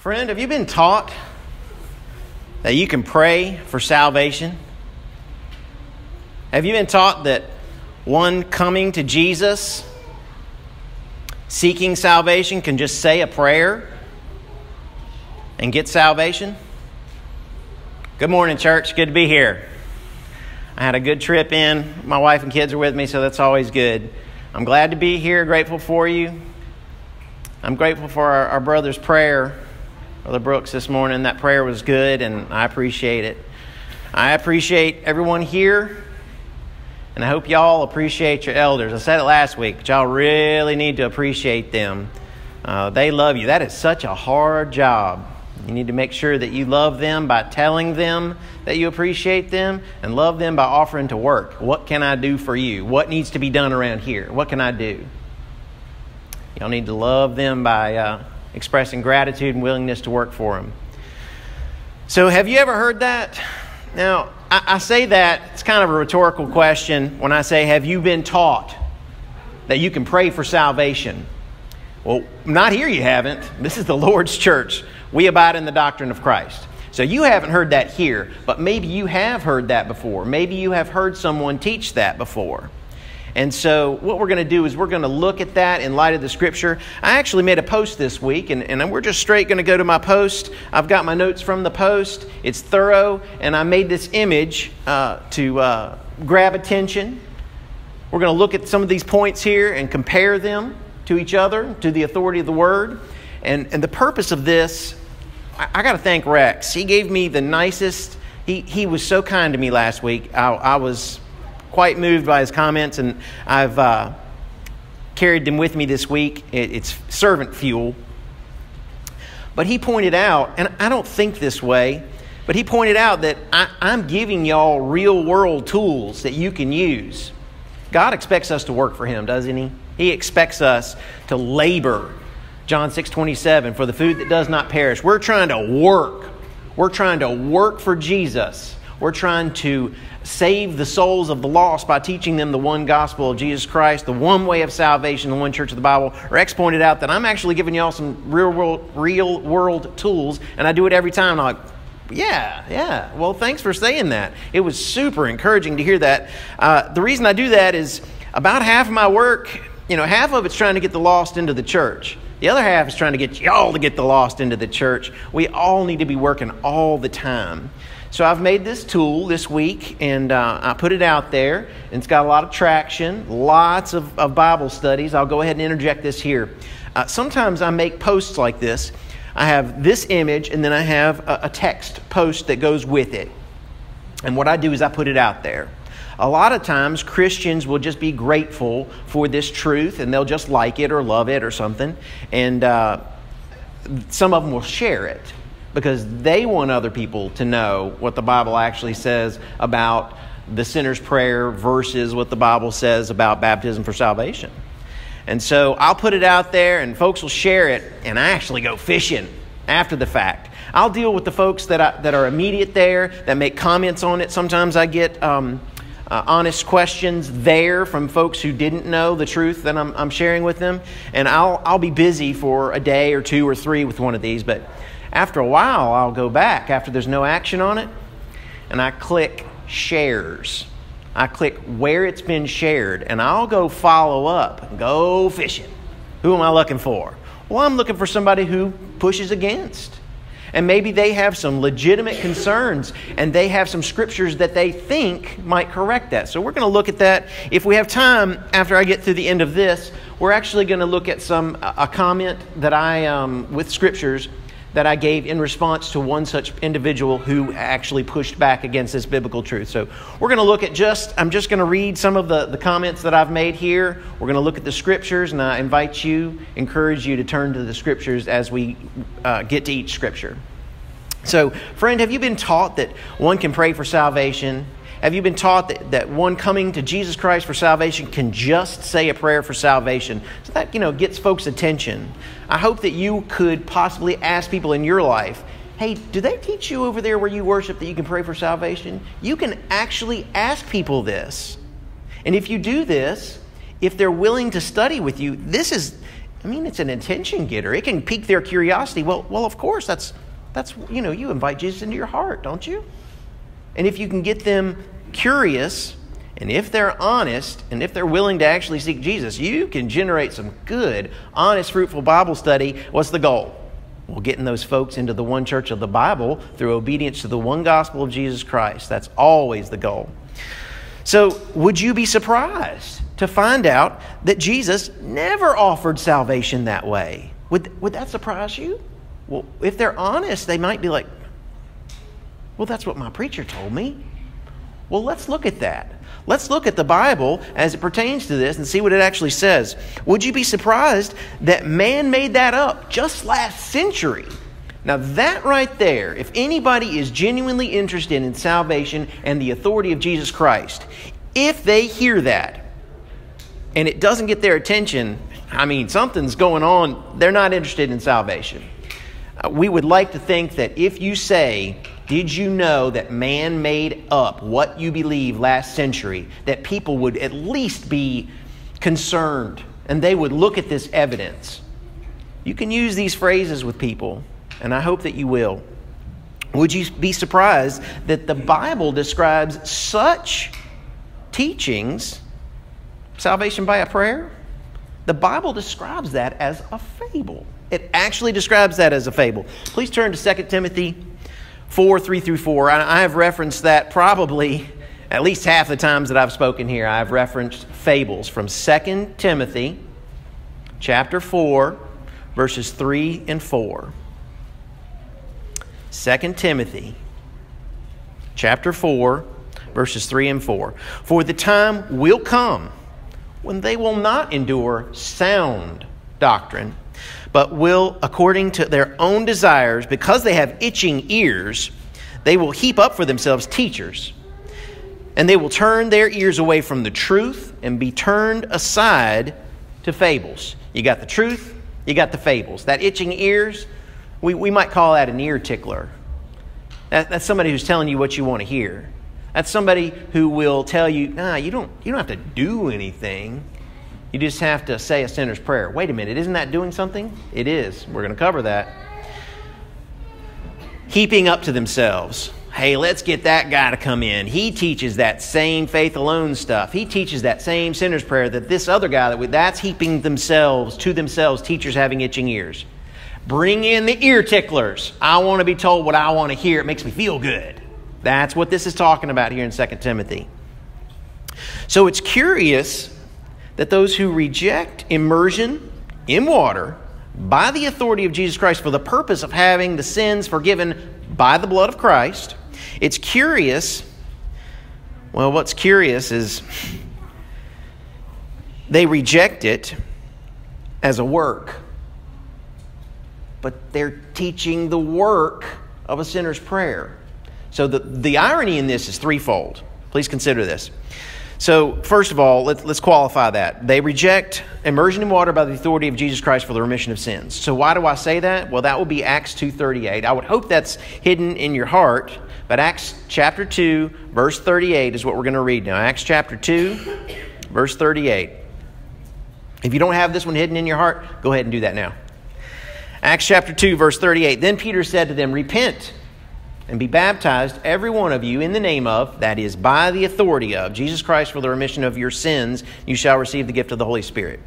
Friend, have you been taught that you can pray for salvation? Have you been taught that one coming to Jesus, seeking salvation, can just say a prayer and get salvation? Good morning, church. Good to be here. I had a good trip in. My wife and kids are with me, so that's always good. I'm glad to be here, grateful for you. I'm grateful for our, our brother's prayer Brother Brooks this morning. That prayer was good, and I appreciate it. I appreciate everyone here, and I hope y'all appreciate your elders. I said it last week, but y'all really need to appreciate them. Uh, they love you. That is such a hard job. You need to make sure that you love them by telling them that you appreciate them and love them by offering to work. What can I do for you? What needs to be done around here? What can I do? Y'all need to love them by uh, expressing gratitude and willingness to work for Him. So, have you ever heard that? Now, I, I say that, it's kind of a rhetorical question when I say, Have you been taught that you can pray for salvation? Well, not here, you haven't. This is the Lord's church. We abide in the doctrine of Christ. So you haven't heard that here, but maybe you have heard that before. Maybe you have heard someone teach that before. And so, what we're going to do is we're going to look at that in light of the scripture. I actually made a post this week, and, and we're just straight going to go to my post. I've got my notes from the post, it's thorough, and I made this image uh, to uh, grab attention. We're going to look at some of these points here and compare them to each other, to the authority of the word. And, and the purpose of this, I, I got to thank Rex. He gave me the nicest, he, he was so kind to me last week. I, I was quite moved by his comments, and I've uh, carried them with me this week. It, it's servant fuel. But he pointed out, and I don't think this way, but he pointed out that I, I'm giving y'all real world tools that you can use. God expects us to work for him, doesn't he? He expects us to labor. John 6 27, for the food that does not perish. We're trying to work. We're trying to work for Jesus. We're trying to save the souls of the lost by teaching them the one gospel of Jesus Christ, the one way of salvation, the one church of the Bible. Rex pointed out that I'm actually giving y'all some real world, real world tools, and I do it every time. I'm like, yeah, yeah. Well, thanks for saying that. It was super encouraging to hear that. Uh, the reason I do that is about half of my work, you know, half of it's trying to get the lost into the church. The other half is trying to get y'all to get the lost into the church. We all need to be working all the time. So I've made this tool this week and uh, I put it out there. And it's got a lot of traction, lots of, of Bible studies. I'll go ahead and interject this here. Uh, sometimes I make posts like this. I have this image and then I have a, a text post that goes with it. And what I do is I put it out there. A lot of times, Christians will just be grateful for this truth and they'll just like it or love it or something. And uh, some of them will share it because they want other people to know what the Bible actually says about the sinner's prayer versus what the Bible says about baptism for salvation. And so I'll put it out there and folks will share it, and I actually go fishing after the fact. I'll deal with the folks that, I, that are immediate there, that make comments on it. Sometimes I get um, uh, honest questions there from folks who didn't know the truth that I'm, I'm sharing with them. And I'll, I'll be busy for a day or two or three with one of these, but after a while, I'll go back after there's no action on it and I click shares. I click where it's been shared and I'll go follow up, go fishing. Who am I looking for? Well, I'm looking for somebody who pushes against. And maybe they have some legitimate concerns and they have some scriptures that they think might correct that. So we're going to look at that. If we have time after I get through the end of this, we're actually going to look at some a comment that I um, with scriptures that I gave in response to one such individual who actually pushed back against this biblical truth. So we're going to look at just, I'm just going to read some of the, the comments that I've made here. We're going to look at the scriptures, and I invite you, encourage you to turn to the scriptures as we uh, get to each scripture. So, friend, have you been taught that one can pray for salvation have you been taught that, that one coming to Jesus Christ for salvation can just say a prayer for salvation? So that, you know, gets folks' attention. I hope that you could possibly ask people in your life, hey, do they teach you over there where you worship that you can pray for salvation? You can actually ask people this. And if you do this, if they're willing to study with you, this is I mean, it's an attention getter. It can pique their curiosity. Well, well, of course, that's that's you know, you invite Jesus into your heart, don't you? And if you can get them curious, and if they're honest, and if they're willing to actually seek Jesus, you can generate some good, honest, fruitful Bible study. What's the goal? Well, getting those folks into the one church of the Bible through obedience to the one gospel of Jesus Christ. That's always the goal. So, would you be surprised to find out that Jesus never offered salvation that way? Would, would that surprise you? Well, if they're honest, they might be like, well, that's what my preacher told me. Well, let's look at that. Let's look at the Bible as it pertains to this and see what it actually says. Would you be surprised that man made that up just last century? Now, that right there, if anybody is genuinely interested in salvation and the authority of Jesus Christ, if they hear that and it doesn't get their attention, I mean, something's going on. They're not interested in salvation. Uh, we would like to think that if you say, Did you know that man made up what you believe last century, that people would at least be concerned and they would look at this evidence? You can use these phrases with people, and I hope that you will. Would you be surprised that the Bible describes such teachings, salvation by a prayer? The Bible describes that as a fable. It actually describes that as a fable. Please turn to 2 Timothy 4 3 through 4. I have referenced that probably at least half the times that I've spoken here. I've referenced fables from 2 Timothy chapter 4, verses 3 and 4. 2 Timothy chapter 4, verses 3 and 4. For the time will come when they will not endure sound doctrine but will, according to their own desires, because they have itching ears, they will heap up for themselves teachers. And they will turn their ears away from the truth and be turned aside to fables. You got the truth, you got the fables. That itching ears, we, we might call that an ear tickler. That, that's somebody who's telling you what you want to hear. That's somebody who will tell you, nah, you don't, you don't have to do anything. You just have to say a sinner's prayer. Wait a minute, isn't that doing something? It is. We're going to cover that. Heaping up to themselves. Hey, let's get that guy to come in. He teaches that same faith alone stuff. He teaches that same sinner's prayer that this other guy that we, that's heaping themselves to themselves, teachers having itching ears. Bring in the ear ticklers. I want to be told what I want to hear. It makes me feel good. That's what this is talking about here in 2 Timothy. So it's curious that those who reject immersion in water by the authority of Jesus Christ for the purpose of having the sins forgiven by the blood of Christ, it's curious. Well, what's curious is they reject it as a work, but they're teaching the work of a sinner's prayer. So the, the irony in this is threefold. Please consider this. So, first of all, let's, let's qualify that. They reject immersion in water by the authority of Jesus Christ for the remission of sins. So, why do I say that? Well, that would be Acts 2.38. I would hope that's hidden in your heart, but Acts chapter 2, verse 38 is what we're going to read now. Acts chapter 2, verse 38. If you don't have this one hidden in your heart, go ahead and do that now. Acts chapter 2, verse 38. Then Peter said to them, Repent and be baptized, every one of you, in the name of, that is, by the authority of, Jesus Christ for the remission of your sins, you shall receive the gift of the Holy Spirit.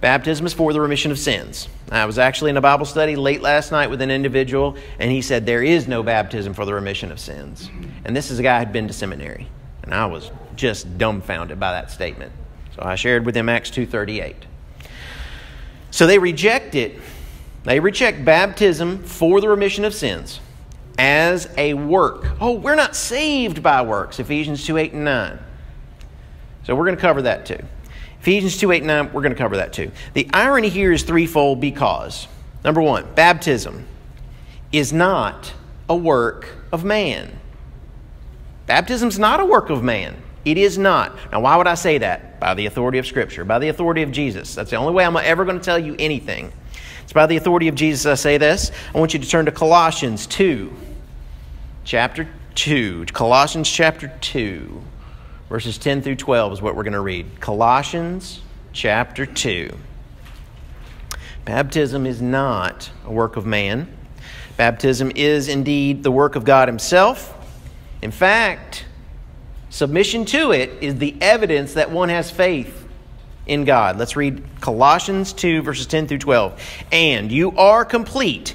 Baptism is for the remission of sins. I was actually in a Bible study late last night with an individual, and he said there is no baptism for the remission of sins. And this is a guy who had been to seminary, and I was just dumbfounded by that statement. So I shared with him Acts 2.38. So they reject it. They reject baptism for the remission of sins as a work. Oh, we're not saved by works, Ephesians 2 8 and 9. So we're going to cover that too. Ephesians 2 8 and 9, we're going to cover that too. The irony here is threefold because number one, baptism is not a work of man. Baptism's not a work of man. It is not. Now, why would I say that? By the authority of Scripture, by the authority of Jesus. That's the only way I'm ever going to tell you anything. It's by the authority of Jesus I say this. I want you to turn to Colossians 2, chapter 2. Colossians chapter 2, verses 10 through 12 is what we're going to read. Colossians chapter 2. Baptism is not a work of man. Baptism is indeed the work of God Himself. In fact, submission to it is the evidence that one has faith in God. Let's read Colossians 2, verses 10 through 12. And you are complete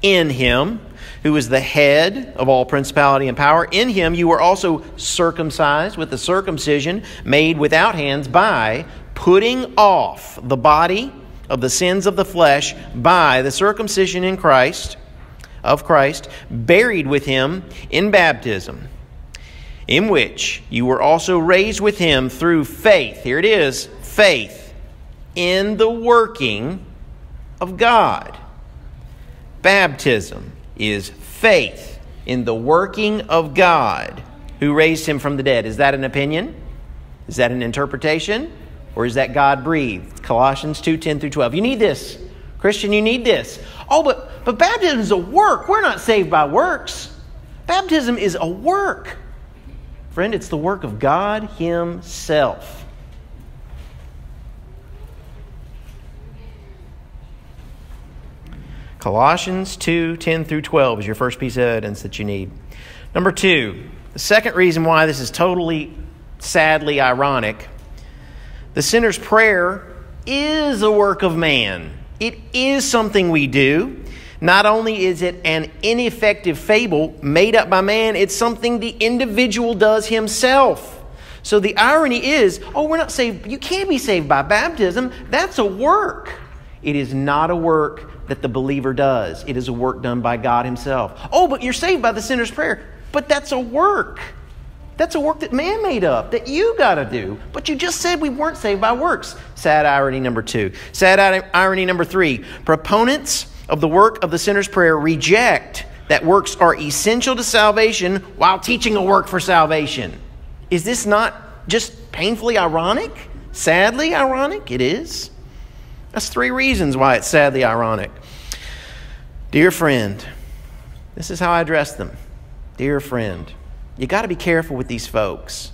in Him who is the head of all principality and power. In him you were also circumcised with the circumcision made without hands by putting off the body of the sins of the flesh by the circumcision in Christ of Christ, buried with him in baptism, in which you were also raised with him through faith. Here it is faith in the working of God. Baptism is faith in the working of God who raised him from the dead. Is that an opinion? Is that an interpretation? Or is that God breathed? Colossians 2 10 through 12. You need this. Christian, you need this. Oh, but, but baptism is a work. We're not saved by works. Baptism is a work. Friend, it's the work of God Himself. Colossians 2 10 through 12 is your first piece of evidence that you need. Number two, the second reason why this is totally sadly ironic the sinner's prayer is a work of man, it is something we do. Not only is it an ineffective fable made up by man, it's something the individual does himself. So the irony is oh, we're not saved. You can't be saved by baptism. That's a work. It is not a work that the believer does, it is a work done by God Himself. Oh, but you're saved by the sinner's prayer. But that's a work. That's a work that man made up, that you got to do. But you just said we weren't saved by works. Sad irony number two. Sad irony number three. Proponents of the work of the sinner's prayer reject that works are essential to salvation while teaching a work for salvation. Is this not just painfully ironic? Sadly ironic? It is. That's three reasons why it's sadly ironic. Dear friend, this is how I address them. Dear friend, you got to be careful with these folks.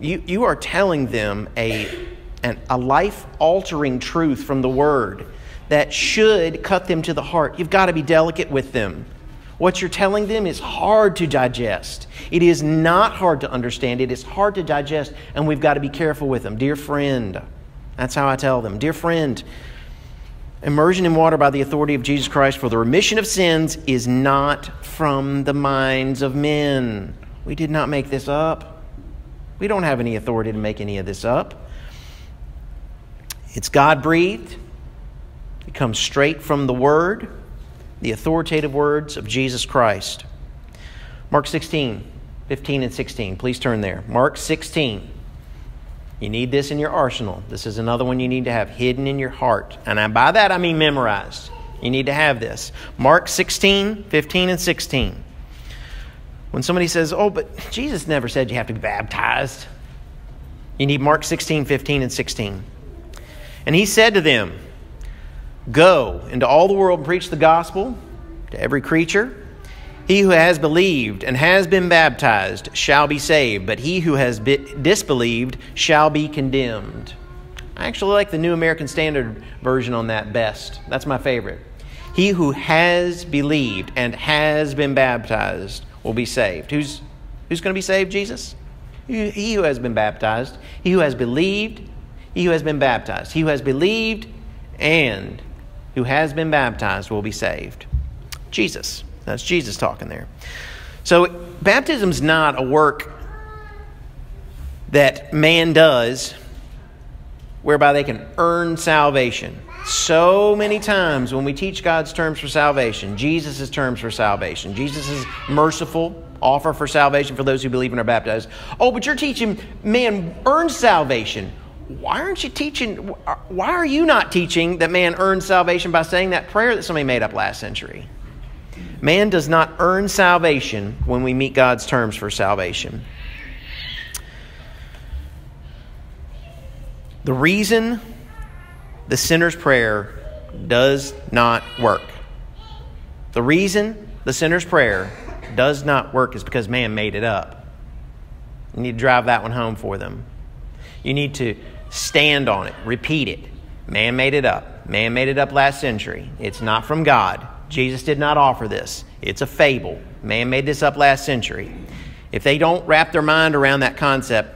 You, you are telling them a, an, a life altering truth from the Word that should cut them to the heart. You've got to be delicate with them. What you're telling them is hard to digest. It is not hard to understand. It is hard to digest, and we've got to be careful with them. Dear friend, that's how I tell them. Dear friend, immersion in water by the authority of Jesus Christ for the remission of sins is not from the minds of men. We did not make this up. We don't have any authority to make any of this up. It's God breathed, it comes straight from the Word, the authoritative words of Jesus Christ. Mark 16, 15 and 16. Please turn there. Mark 16. You need this in your arsenal. This is another one you need to have hidden in your heart. And by that I mean memorized. You need to have this. Mark 16, 15, and 16. When somebody says, Oh, but Jesus never said you have to be baptized, you need Mark 16, 15, and 16. And he said to them, Go into all the world and preach the gospel to every creature. He who has believed and has been baptized shall be saved, but he who has disbelieved shall be condemned. I actually like the New American Standard version on that best. That's my favorite. He who has believed and has been baptized will be saved. Who's, who's going to be saved, Jesus? He who has been baptized, he who has believed, he who has been baptized. He who has believed and who has been baptized will be saved. Jesus. That's Jesus talking there. So, baptism's not a work that man does whereby they can earn salvation. So many times when we teach God's terms for salvation, Jesus' terms for salvation, Jesus' merciful offer for salvation for those who believe and are baptized. Oh, but you're teaching man earns salvation. Why aren't you teaching? Why are you not teaching that man earns salvation by saying that prayer that somebody made up last century? Man does not earn salvation when we meet God's terms for salvation. The reason the sinner's prayer does not work. The reason the sinner's prayer does not work is because man made it up. You need to drive that one home for them. You need to stand on it, repeat it. Man made it up. Man made it up last century. It's not from God. Jesus did not offer this. It's a fable. Man made this up last century. If they don't wrap their mind around that concept,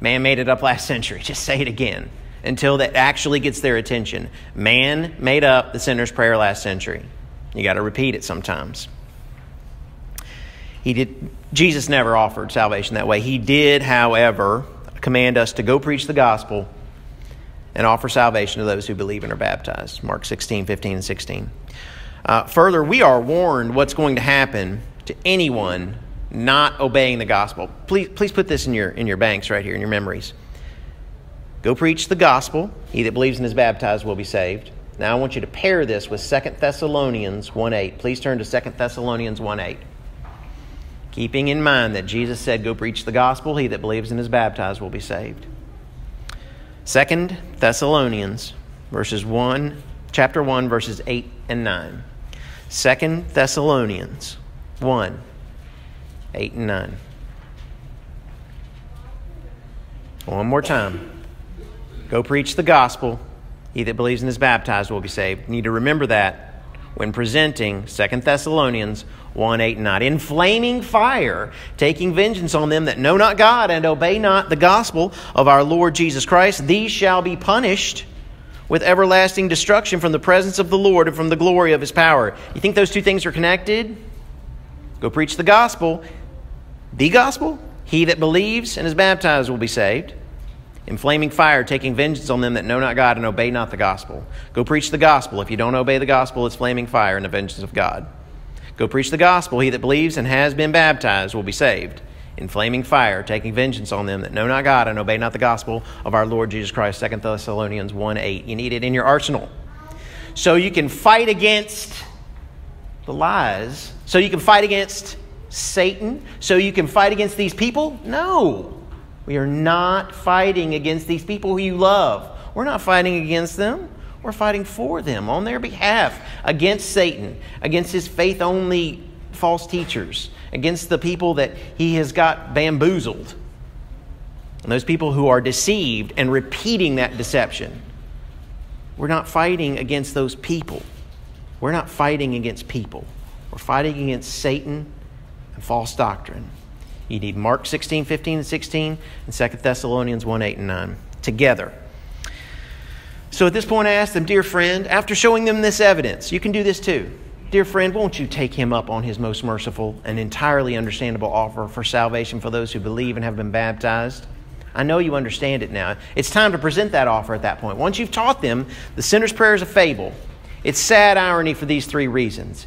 man made it up last century. Just say it again until that actually gets their attention. Man made up the sinner's prayer last century. You got to repeat it sometimes. He did Jesus never offered salvation that way. He did, however, command us to go preach the gospel and offer salvation to those who believe and are baptized. Mark 16, 15, and 16. Uh, further, we are warned what's going to happen to anyone not obeying the gospel. Please, please put this in your, in your banks right here, in your memories. Go preach the gospel. He that believes and is baptized will be saved. Now I want you to pair this with 2 Thessalonians 1 8. Please turn to 2 Thessalonians 1 8. Keeping in mind that Jesus said, Go preach the gospel, he that believes and is baptized will be saved. 2 Thessalonians verses 1, chapter 1, verses 8 and 9. 2 Thessalonians 1, 8 and 9. One more time. Go preach the gospel. He that believes and is baptized will be saved. You need to remember that when presenting 2 Thessalonians 1 8 and 9. In flaming fire, taking vengeance on them that know not God and obey not the gospel of our Lord Jesus Christ, these shall be punished with everlasting destruction from the presence of the Lord and from the glory of his power. You think those two things are connected? Go preach the gospel. The gospel? He that believes and is baptized will be saved in flaming fire, taking vengeance on them that know not God and obey not the gospel. Go preach the gospel. If you don't obey the gospel, it's flaming fire and the vengeance of God. Go preach the gospel. He that believes and has been baptized will be saved. In flaming fire, taking vengeance on them that know not God and obey not the gospel of our Lord Jesus Christ. 2 Thessalonians 1 8. You need it in your arsenal. So you can fight against the lies. So you can fight against Satan. So you can fight against these people? No. We are not fighting against these people who you love. We're not fighting against them. We're fighting for them on their behalf against Satan, against his faith only false teachers, against the people that he has got bamboozled. And those people who are deceived and repeating that deception. We're not fighting against those people. We're not fighting against people. We're fighting against Satan and false doctrine. You need Mark 16, 15, and 16, and 2 Thessalonians 1, 8, and 9 together. So at this point, I asked them, Dear friend, after showing them this evidence, you can do this too. Dear friend, won't you take him up on his most merciful and entirely understandable offer for salvation for those who believe and have been baptized? I know you understand it now. It's time to present that offer at that point. Once you've taught them, the sinner's prayer is a fable. It's sad irony for these three reasons.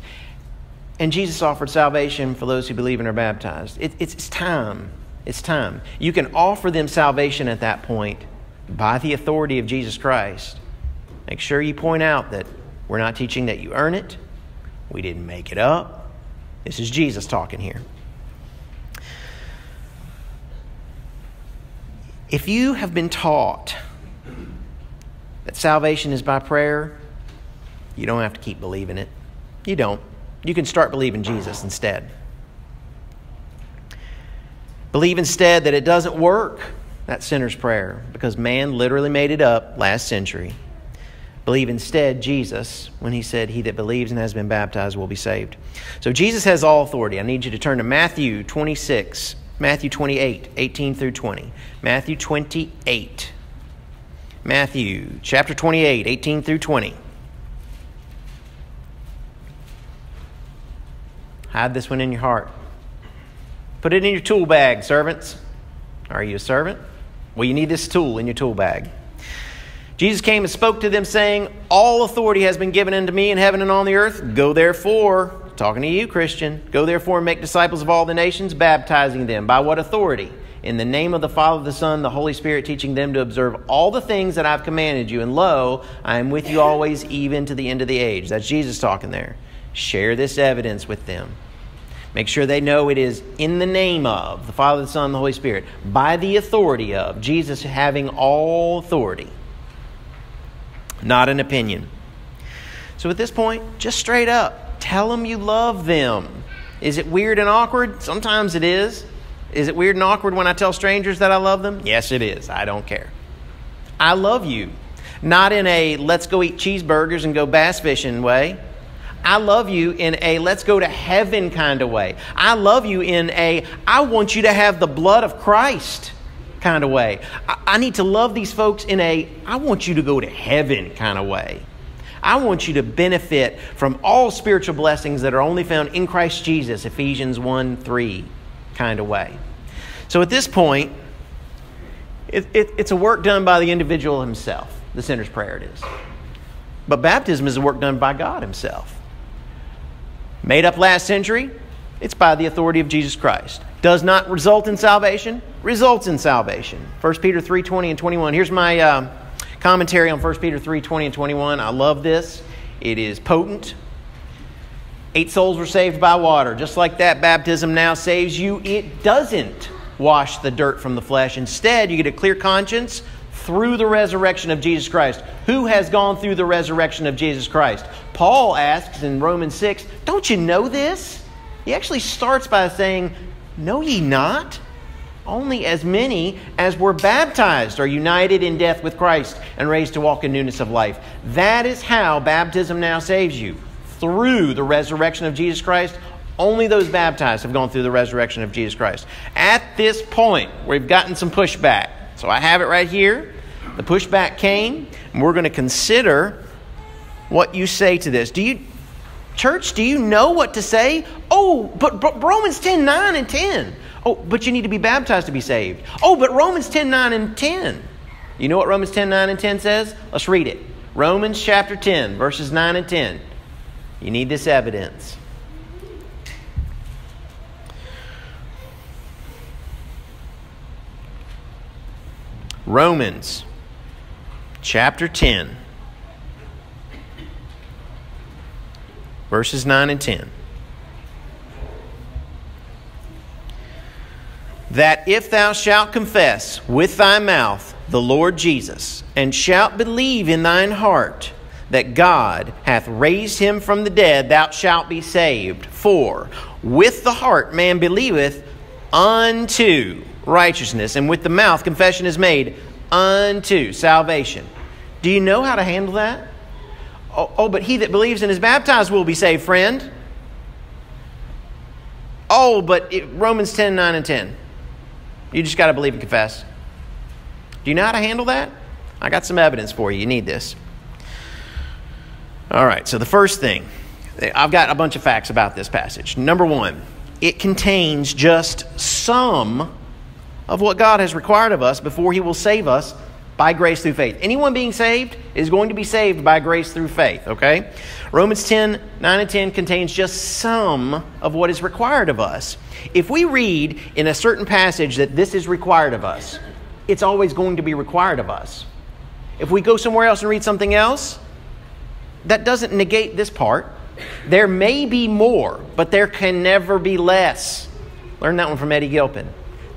And Jesus offered salvation for those who believe and are baptized. It, it's, it's time. It's time. You can offer them salvation at that point by the authority of Jesus Christ. Make sure you point out that we're not teaching that you earn it, we didn't make it up. This is Jesus talking here. If you have been taught that salvation is by prayer, you don't have to keep believing it. You don't. You can start believing Jesus instead. Believe instead that it doesn't work, that sinner's prayer, because man literally made it up last century. Believe instead Jesus when he said, He that believes and has been baptized will be saved. So Jesus has all authority. I need you to turn to Matthew 26, Matthew 28, 18 through 20. Matthew 28. Matthew chapter 28, 18 through 20. Hide this one in your heart. Put it in your tool bag, servants. Are you a servant? Well, you need this tool in your tool bag. Jesus came and spoke to them, saying, All authority has been given unto me in heaven and on the earth. Go therefore, talking to you, Christian, go therefore and make disciples of all the nations, baptizing them. By what authority? In the name of the Father, the Son, the Holy Spirit, teaching them to observe all the things that I've commanded you. And lo, I am with you always, even to the end of the age. That's Jesus talking there. Share this evidence with them. Make sure they know it is in the name of the Father, the Son, the Holy Spirit, by the authority of Jesus having all authority, not an opinion. So at this point, just straight up, tell them you love them. Is it weird and awkward? Sometimes it is. Is it weird and awkward when I tell strangers that I love them? Yes, it is. I don't care. I love you. not in a let's go eat cheeseburgers and go bass fishing way. I love you in a let's go to heaven kind of way. I love you in a I want you to have the blood of Christ kind of way. I, I need to love these folks in a I want you to go to heaven kind of way. I want you to benefit from all spiritual blessings that are only found in Christ Jesus, Ephesians 1 3 kind of way. So at this point, it, it, it's a work done by the individual himself. The sinner's prayer it is. But baptism is a work done by God Himself. Made up last century, it's by the authority of Jesus Christ. Does not result in salvation, results in salvation. 1 Peter 3 20 and 21. Here's my uh, commentary on 1 Peter 3 20 and 21. I love this, it is potent. Eight souls were saved by water. Just like that, baptism now saves you. It doesn't wash the dirt from the flesh. Instead, you get a clear conscience through the resurrection of Jesus Christ. Who has gone through the resurrection of Jesus Christ? Paul asks in Romans 6, Don't you know this? He actually starts by saying, Know ye not? Only as many as were baptized are united in death with Christ and raised to walk in newness of life. That is how baptism now saves you. Through the resurrection of Jesus Christ, only those baptized have gone through the resurrection of Jesus Christ. At this point, we've gotten some pushback. So I have it right here. The pushback came, and we're going to consider what you say to this. Do you, church, do you know what to say? Oh, but, but Romans 10 9 and 10. Oh, but you need to be baptized to be saved. Oh, but Romans 10 9 and 10. You know what Romans 10 9 and 10 says? Let's read it. Romans chapter 10, verses 9 and 10. You need this evidence. Romans chapter 10, verses 9 and 10. That if thou shalt confess with thy mouth the Lord Jesus, and shalt believe in thine heart that God hath raised him from the dead, thou shalt be saved. For with the heart man believeth unto righteousness, and with the mouth confession is made unto salvation. Do you know how to handle that? Oh, oh, but he that believes and is baptized will be saved, friend. Oh, but it, Romans 10 9 and 10. You just got to believe and confess. Do you know how to handle that? I got some evidence for you. You need this. All right, so the first thing, I've got a bunch of facts about this passage. Number one, it contains just some of what God has required of us before He will save us by grace through faith. Anyone being saved is going to be saved by grace through faith, okay? Romans 10 9 and 10 contains just some of what is required of us. If we read in a certain passage that this is required of us, it's always going to be required of us. If we go somewhere else and read something else, that doesn't negate this part. There may be more, but there can never be less. Learn that one from Eddie Gilpin.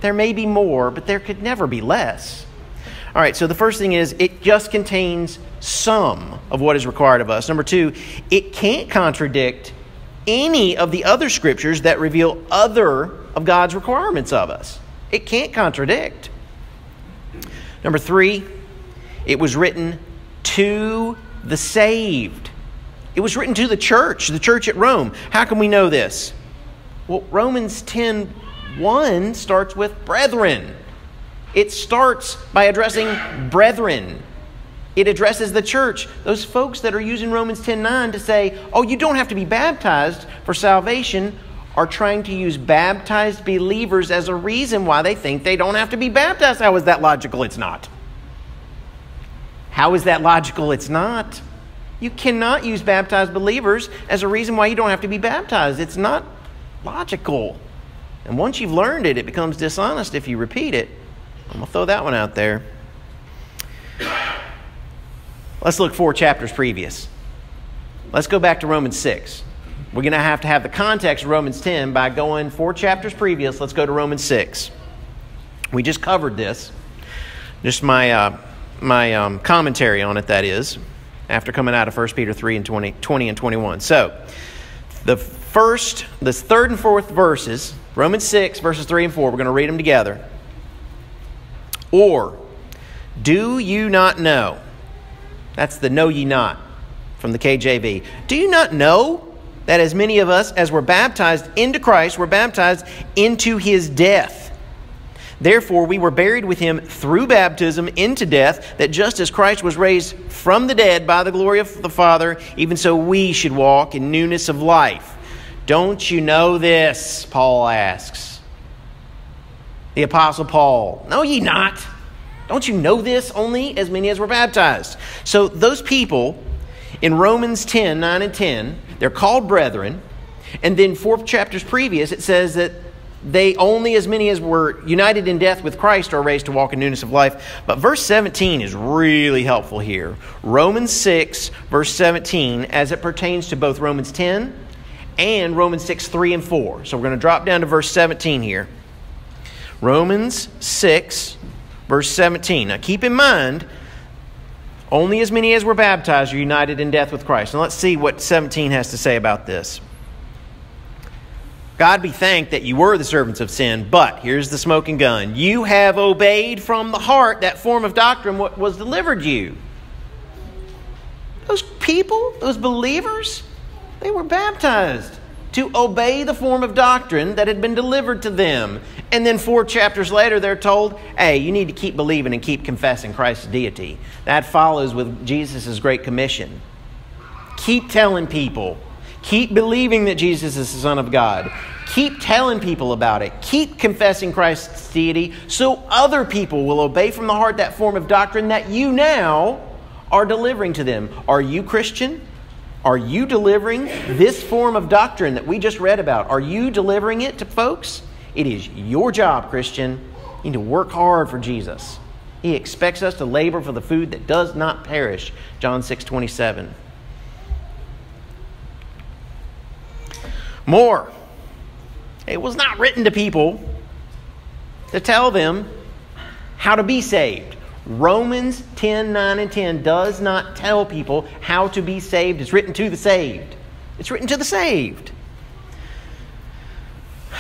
There may be more, but there could never be less. All right, so the first thing is it just contains some of what is required of us. Number two, it can't contradict any of the other scriptures that reveal other of God's requirements of us. It can't contradict. Number three, it was written to the saved. It was written to the church, the church at Rome. How can we know this? Well, Romans 10 1 starts with brethren. It starts by addressing brethren. It addresses the church. Those folks that are using Romans 10:9 to say, oh, you don't have to be baptized for salvation, are trying to use baptized believers as a reason why they think they don't have to be baptized. How is that logical? It's not. How is that logical? It's not. You cannot use baptized believers as a reason why you don't have to be baptized. It's not logical. And once you've learned it, it becomes dishonest if you repeat it. I'm going to throw that one out there. Let's look four chapters previous. Let's go back to Romans 6. We're going to have to have the context of Romans 10 by going four chapters previous. Let's go to Romans 6. We just covered this. Just my, uh, my um, commentary on it, that is, after coming out of 1 Peter 3 and 20, 20 and 21. So, the first, the third and fourth verses Romans 6, verses 3 and 4, we're going to read them together. Or, do you not know That's the know ye not from the KJV. Do you not know that as many of us as were baptized into Christ were baptized into his death? Therefore, we were buried with him through baptism into death, that just as Christ was raised from the dead by the glory of the Father, even so we should walk in newness of life. Don't you know this? Paul asks. The Apostle Paul. Know ye not? Don't you know this? Only as many as were baptized. So those people in Romans 10 9 and 10, they're called brethren. And then four chapters previous, it says that they only as many as were united in death with Christ are raised to walk in newness of life. But verse 17 is really helpful here. Romans 6, verse 17, as it pertains to both Romans 10 and Romans 6, 3 and 4. So we're going to drop down to verse 17 here. Romans 6, verse 17. Now keep in mind, only as many as were baptized are united in death with Christ. And let's see what 17 has to say about this. God be thanked that you were the servants of sin, but here's the smoking gun. You have obeyed from the heart that form of doctrine what was delivered you. Those people, those believers, they were baptized to obey the form of doctrine that had been delivered to them. And then four chapters later, they're told, hey, you need to keep believing and keep confessing Christ's deity. That follows with Jesus' Great Commission. Keep telling people Keep believing that Jesus is the Son of God. Keep telling people about it. Keep confessing Christ's deity so other people will obey from the heart that form of doctrine that you now are delivering to them. Are you Christian? Are you delivering this form of doctrine that we just read about? Are you delivering it to folks? It is your job, Christian. You need to work hard for Jesus. He expects us to labor for the food that does not perish. John 6 27. More. It was not written to people to tell them how to be saved. Romans 10 9 and 10 does not tell people how to be saved. It's written to the saved. It's written to the saved.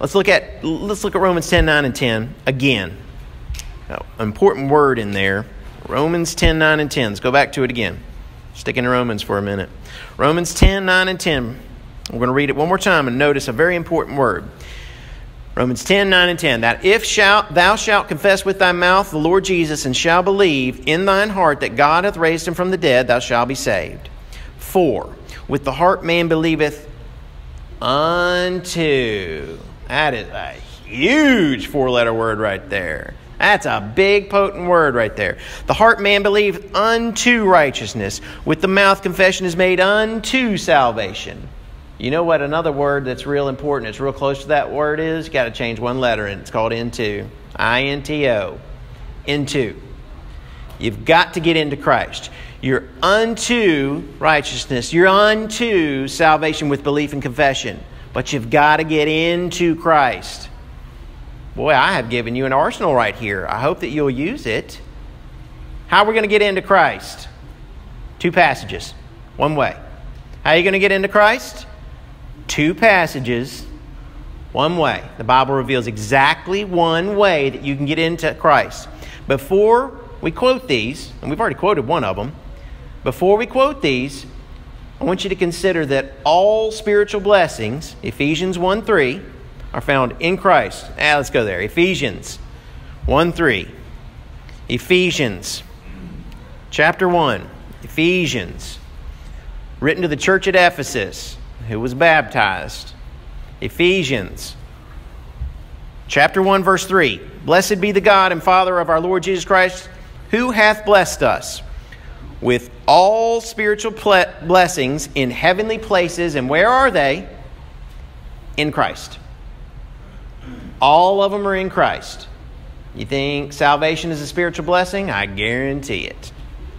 Let's look at let's look at Romans 10 9 and 10 again. Oh, important word in there. Romans 10 9 and 10. Let's go back to it again. Stick in Romans for a minute. Romans 10 9 and 10. We're going to read it one more time and notice a very important word. Romans 10 9 and 10. That if shalt, thou shalt confess with thy mouth the Lord Jesus and shalt believe in thine heart that God hath raised him from the dead, thou shalt be saved. 4. With the heart man believeth unto. That is a huge four letter word right there. That's a big, potent word right there. The heart man believe unto righteousness. With the mouth, confession is made unto salvation. You know what another word that's real important, it's real close to that word is? Got to change one letter, and it's called into. I N T O. Into. You've got to get into Christ. You're unto righteousness. You're unto salvation with belief and confession. But you've got to get into Christ. Boy, I have given you an arsenal right here. I hope that you'll use it. How are we going to get into Christ? Two passages, one way. How are you going to get into Christ? Two passages, one way. The Bible reveals exactly one way that you can get into Christ. Before we quote these, and we've already quoted one of them, before we quote these, I want you to consider that all spiritual blessings, Ephesians 1 3, are found in Christ. Ah, let's go there. Ephesians 1 3. Ephesians chapter 1. Ephesians. Written to the church at Ephesus, who was baptized. Ephesians chapter 1, verse 3. Blessed be the God and Father of our Lord Jesus Christ, who hath blessed us with all spiritual blessings in heavenly places. And where are they? In Christ. All of them are in Christ. You think salvation is a spiritual blessing? I guarantee it.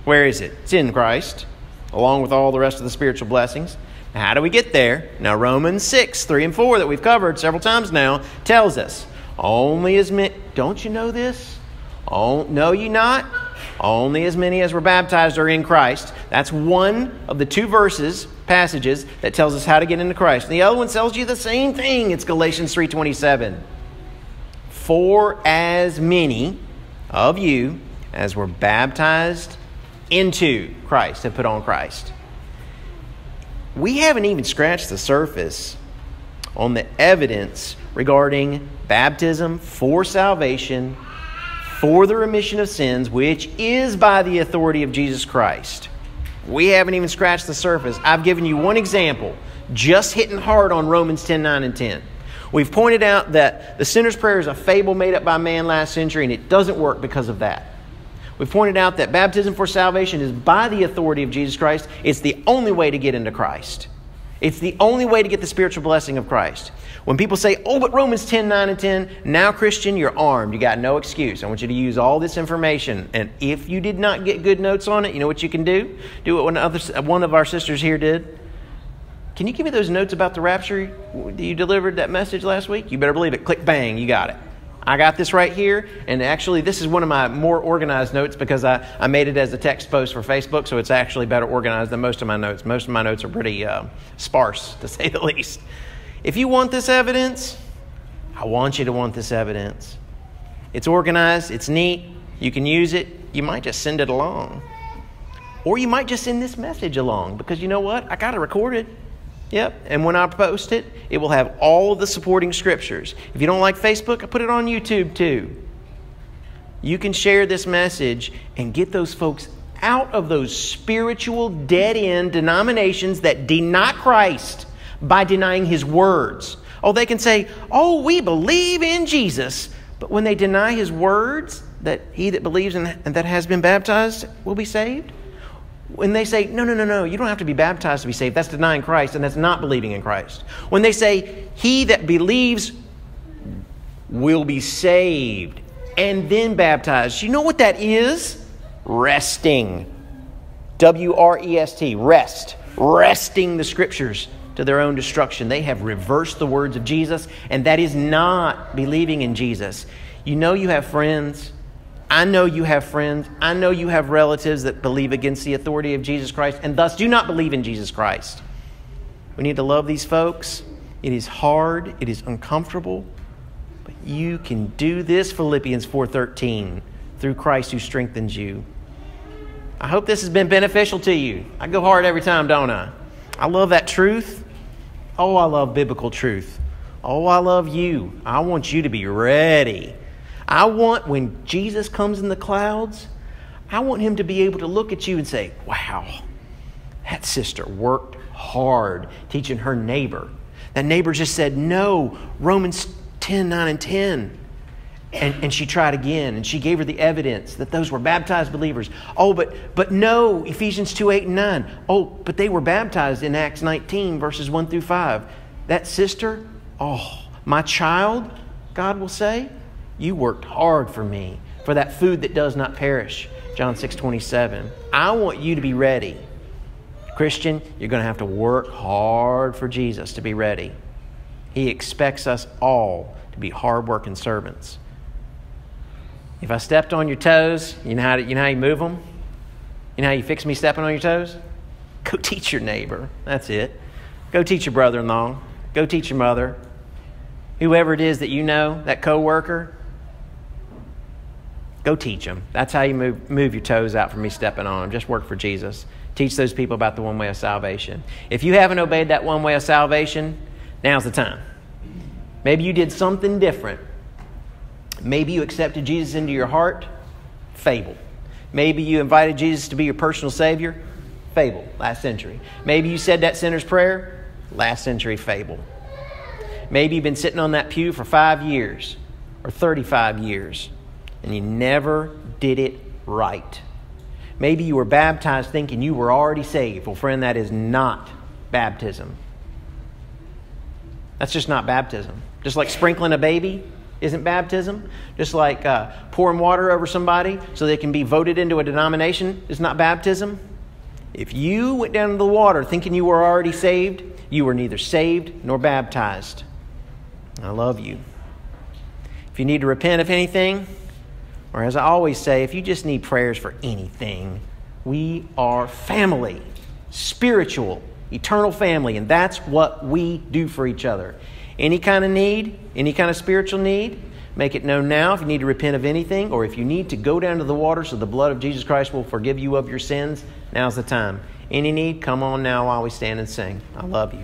Where is it? It's in Christ, along with all the rest of the spiritual blessings. How do we get there? Now, Romans 6, 3 and 4, that we've covered several times now, tells us only as many, don't you know this? Oh, know you not? Only as many as were baptized are in Christ. That's one of the two verses, passages, that tells us how to get into Christ. And the other one tells you the same thing. It's Galatians 3.27 for as many of you as we're baptized into Christ have put on Christ. We haven't even scratched the surface on the evidence regarding baptism for salvation, for the remission of sins, which is by the authority of Jesus Christ. We haven't even scratched the surface. I've given you one example, just hitting hard on Romans 10 9 and 10. We've pointed out that the sinner's prayer is a fable made up by man last century, and it doesn't work because of that. We've pointed out that baptism for salvation is by the authority of Jesus Christ. It's the only way to get into Christ. It's the only way to get the spiritual blessing of Christ. When people say, oh, but Romans 10, 9, and 10, now, Christian, you're armed. You got no excuse. I want you to use all this information. And if you did not get good notes on it, you know what you can do? Do what one, other, one of our sisters here did. Can you give me those notes about the rapture you delivered that message last week? You better believe it. Click, bang, you got it. I got this right here, and actually, this is one of my more organized notes because I, I made it as a text post for Facebook, so it's actually better organized than most of my notes. Most of my notes are pretty uh, sparse, to say the least. If you want this evidence, I want you to want this evidence. It's organized, it's neat, you can use it, you might just send it along. Or you might just send this message along because you know what? I got it recorded. Yep. And when I post it, it will have all the supporting scriptures. If you don't like Facebook, I put it on YouTube too. You can share this message and get those folks out of those spiritual dead end denominations that deny Christ by denying his words. Oh, they can say, Oh, we believe in Jesus. But when they deny his words, that he that believes and that has been baptized will be saved, when they say, no, no, no, no, you don't have to be baptized to be saved, that's denying Christ and that's not believing in Christ. When they say, he that believes will be saved and then baptized, you know what that is? Wresting. W R E S T, wrest. Wresting the scriptures to their own destruction. They have reversed the words of Jesus, and that is not believing in Jesus. You know, you have friends I know you have friends. I know you have relatives that believe against the authority of Jesus Christ and thus do not believe in Jesus Christ. We need to love these folks. It is hard, it is uncomfortable, but you can do this Philippians 4:13 through Christ who strengthens you. I hope this has been beneficial to you. I go hard every time, don't I? I love that truth. Oh, I love biblical truth. Oh, I love you. I want you to be ready I want when Jesus comes in the clouds, I want him to be able to look at you and say, Wow, that sister worked hard teaching her neighbor. That neighbor just said, No, Romans 10, 9, and 10. And, and she tried again, and she gave her the evidence that those were baptized believers. Oh, but, but no, Ephesians 2, 8, and 9. Oh, but they were baptized in Acts 19, verses 1 through 5. That sister, oh, my child, God will say, you worked hard for me, for that food that does not perish. John 6 27. I want you to be ready. Christian, you're going to have to work hard for Jesus to be ready. He expects us all to be hardworking servants. If I stepped on your toes, you know how, to, you know how you move them? You know how you fix me stepping on your toes? Go teach your neighbor. That's it. Go teach your brother in law. Go teach your mother. Whoever it is that you know, that coworker, Go teach them. That's how you move, move your toes out from me stepping on them. Just work for Jesus. Teach those people about the one way of salvation. If you haven't obeyed that one way of salvation, now's the time. Maybe you did something different. Maybe you accepted Jesus into your heart. Fable. Maybe you invited Jesus to be your personal Savior. Fable, last century. Maybe you said that sinner's prayer. Last century fable. Maybe you've been sitting on that pew for five years or 35 years and you never did it right. Maybe you were baptized thinking you were already saved. Well, friend, that is not baptism. That's just not baptism. Just like sprinkling a baby isn't baptism. Just like uh, pouring water over somebody so they can be voted into a denomination is not baptism. If you went down to the water thinking you were already saved, you were neither saved nor baptized. I love you. If you need to repent of anything, or as I always say, if you just need prayers for anything, we are family, spiritual, eternal family, and that's what we do for each other. Any kind of need, any kind of spiritual need, make it known now if you need to repent of anything, or if you need to go down to the water so the blood of Jesus Christ will forgive you of your sins, now's the time. Any need, come on now while we stand and sing. I love you.